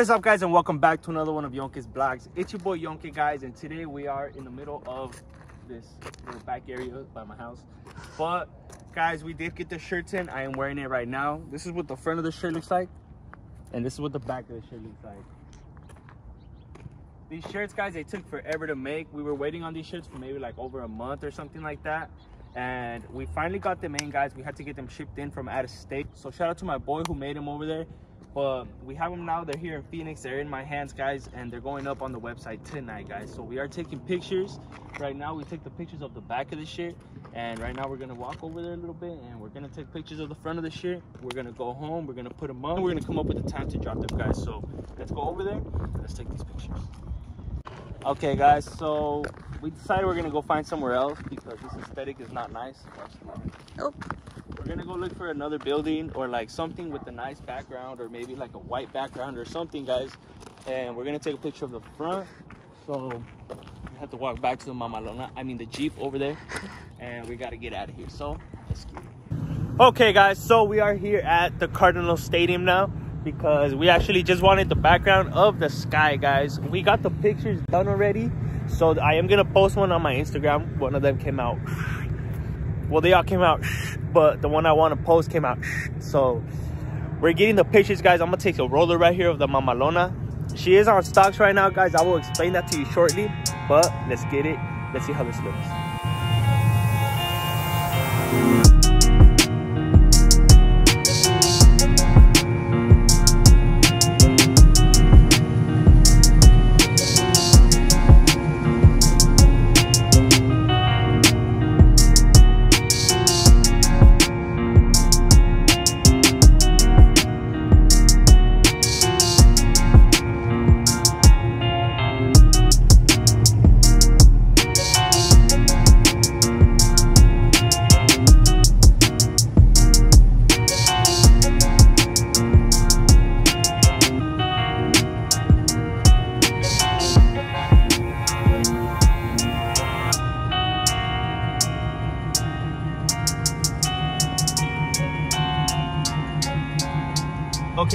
What's up guys and welcome back to another one of Yonke's Vlogs. It's your boy Yonke guys and today we are in the middle of this little back area by my house. But guys, we did get the shirts in. I am wearing it right now. This is what the front of the shirt looks like. And this is what the back of the shirt looks like. These shirts guys, they took forever to make. We were waiting on these shirts for maybe like over a month or something like that. And we finally got them in guys. We had to get them shipped in from out of state. So shout out to my boy who made them over there but we have them now. They're here in phoenix. They're in my hands guys and they're going up on the website tonight guys. So we are taking pictures. Right now we take the pictures of the back of the shirt and right now we're gonna walk over there a little bit and we're gonna take pictures of the front of the shirt. We're gonna go home. We're gonna put them up. We're gonna come up with the time to drop them guys. So let's go over there. Let's take these pictures. Okay guys so we decided we're gonna go find somewhere else because this aesthetic is not nice. Nope. We're gonna go look for another building or like something with a nice background or maybe like a white background or something guys. And we're gonna take a picture of the front. So we have to walk back to the mamalona i mean the jeep over there. And we got to get out of here. So let's get okay guys. So we are here at the cardinal stadium now because we actually just wanted the background of the sky guys. We got the pictures done already. So i am gonna post one on my instagram. One of them came out well they all came out but the one i want to post came out so we're getting the pictures guys. I'm gonna take a roller right here of the mamalona she is on stocks right now guys. I will explain that to you shortly but let's get it. Let's see how this looks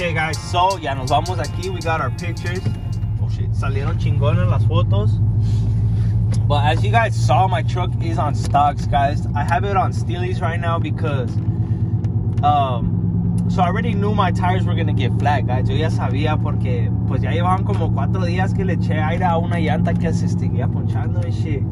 Okay guys, so ya nos vamos aquí. We got our pictures. Oh shit, salieron chingonas las fotos. But as you guys saw, my truck is on stocks, guys. I have it on Steelies right now because um so I already knew my tires were gonna get flat, guys. Yo ya sabía porque pues ya llevaban como cuatro días que le eché aire a una llanta que se seguía ponchando and shit.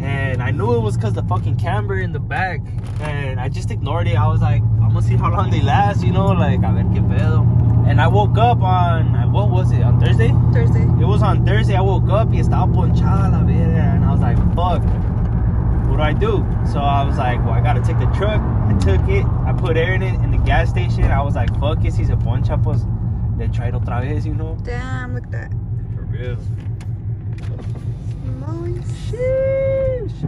And I knew it was because the fucking camber in the back. And I just ignored it. I was like, I'm gonna see how long they last, you know, like, a ver qué pedo. And I woke up on, what was it, on Thursday? Thursday. It was on Thursday. I woke up y estaba ponchada la verga. And I was like, fuck, what do I do? So I was like, well, I gotta take the truck. I took it. I put air in it in the gas station. I was like, fuck it, si se poncha, pues, le try otra vez, you know? Damn, look at that. For real. Nice. Sheesh.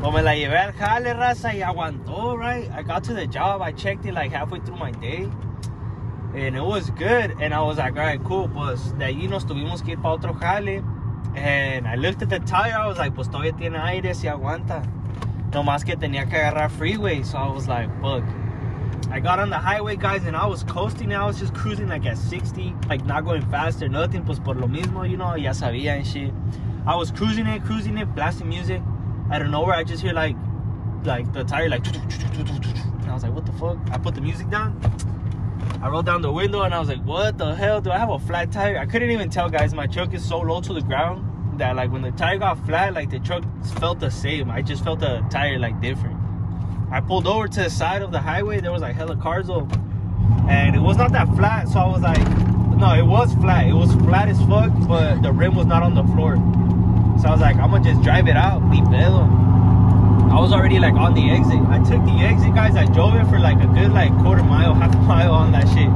Pues me la llevé al jale, raza, y aguantó, right? I got to the job, I checked it like halfway through my day. And it was good. And I was like, all right, cool. Pues de ahí nos tuvimos que ir para otro jale. And I looked at the tire, I was like, pues todavía tiene aire, si aguanta. No más que tenía que agarrar freeway. So I was like, fuck. I got on the highway, guys, and I was coasting. I was just cruising like at 60, like not going faster, nothing. Pues por lo mismo, you know, ya sabía and shit. I was cruising it, cruising it, blasting music. Out of nowhere, I just hear like, like the tire like, and I was like, what the fuck? I put the music down. I rolled down the window and I was like, what the hell? Do I have a flat tire? I couldn't even tell, guys. My truck is so low to the ground that like when the tire got flat, like the truck felt the same. I just felt the tire like different. I pulled over to the side of the highway. There was like hella cars over. And it was not that flat. So I was like, no, it was flat. It was flat as fuck, but the rim was not on the floor. So I was like, I'm gonna just drive it out. Ni pedo. I was already like on the exit. I took the exit, guys. I drove it for like a good like quarter mile, half a mile on that shit.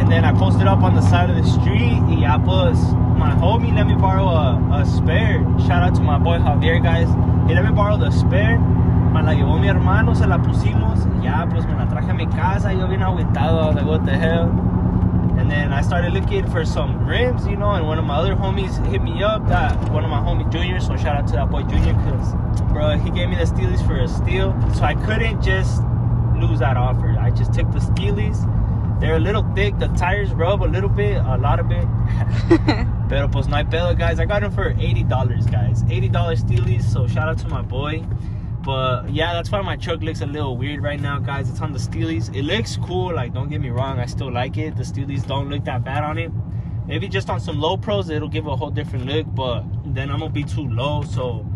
And then I posted up on the side of the street. Y ya pues, my homie let me borrow a, a spare. Shout out to my boy Javier, guys. He let me borrow the spare. Me la llevó mi hermano, se la pusimos. Ya pues me la traje a mi casa. Yo bien agüitado. I was like, what the hell? And then I started looking for some rims, you know, and one of my other homies hit me up. That one of my homies, Junior. So shout out to that boy Junior, cause bro, he gave me the steelies for a steal. So I couldn't just lose that offer. I just took the Steelies. They're a little thick. The tires rub a little bit, a lot of it. Pero pues no hay pedo, guys. I got them for $80, guys. $80 Steelies, so shout out to my boy. But yeah, that's why my truck looks a little weird right now, guys. It's on the Steelies. It looks cool, like don't get me wrong, I still like it. The Steelies don't look that bad on it. Maybe just on some low pros, it'll give a whole different look, but then I'm gonna be too low, so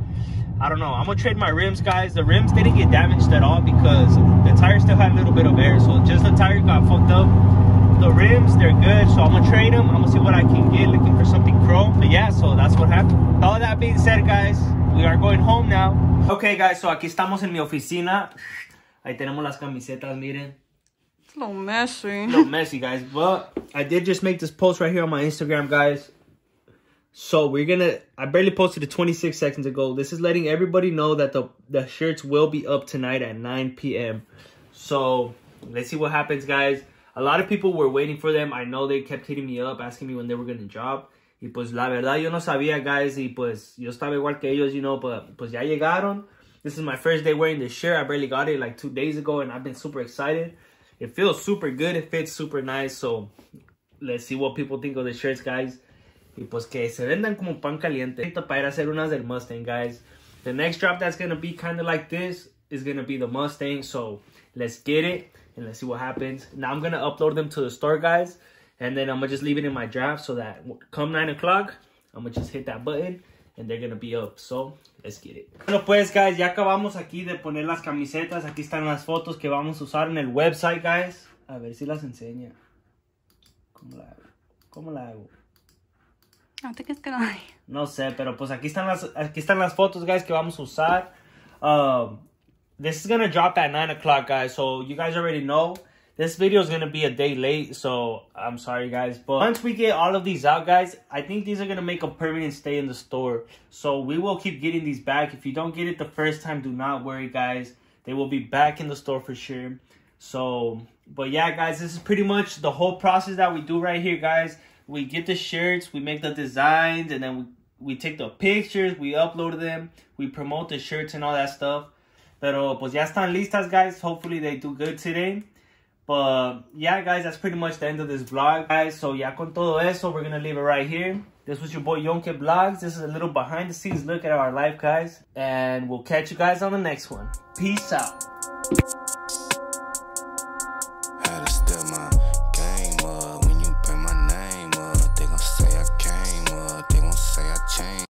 I don't know. I'm gonna trade my rims, guys. The rims didn't get damaged at all because the tire still had a little bit of air. So just the tire got fucked up. The rims, they're good. So I'm gonna trade them. I'm gonna see what I can get, looking for something chrome. But yeah, so that's what happened. All that being said, guys, we are going home now. Okay, guys, so aquí estamos en mi oficina. Ahí tenemos las camisetas, miren. It's a little messy. A little messy, guys. But I did just make this post right here on my Instagram, guys. So we're gonna. I barely posted it 26 seconds ago. This is letting everybody know that the the shirts will be up tonight at 9 p.m. So let's see what happens, guys. A lot of people were waiting for them. I know they kept hitting me up, asking me when they were gonna drop. Y pues la verdad yo no sabía, guys. Y pues yo estaba igual que ellos, you know. But pues ya llegaron. This is my first day wearing this shirt. I barely got it like two days ago, and I've been super excited. It feels super good. It fits super nice. So let's see what people think of the shirts, guys. Y pues que se vendan como pan caliente. Para ir a hacer unas del Mustang, guys. The next drop that's going to be kind of like this is going to be the Mustang. So let's get it and let's see what happens. Now I'm going to upload them to the store, guys. And then I'm going to just leave it in my draft so that come 9 o'clock, I'm going to just hit that button and they're to be up. So let's get it. Bueno, pues, guys, ya acabamos aquí de poner las camisetas. Aquí están las fotos que vamos a usar en el website, guys. A ver si las enseña. ¿Cómo la hago? ¿Cómo la hago? Think it's gonna. No sé, pero pues aquí están las, aquí están las fotos, guys, que vamos a usar. Um, this is gonna drop at 9 o'clock, guys, so you guys already know. This video is gonna be a day late, so I'm sorry, guys. But once we get all of these out, guys, I think these are gonna make a permanent stay in the store. So we will keep getting these back. If you don't get it the first time, do not worry, guys. They will be back in the store for sure. So, but yeah, guys, this is pretty much the whole process that we do right here, guys we get the shirts, we make the designs, and then we, we take the pictures, we upload them, we promote the shirts and all that stuff. Pero pues ya están listas, guys. Hopefully they do good today. But yeah, guys, that's pretty much the end of this vlog, guys. So yeah, con todo eso, we're gonna leave it right here. This was your boy Yonke Vlogs. This is a little behind the scenes look at our life, guys. And we'll catch you guys on the next one. Peace out.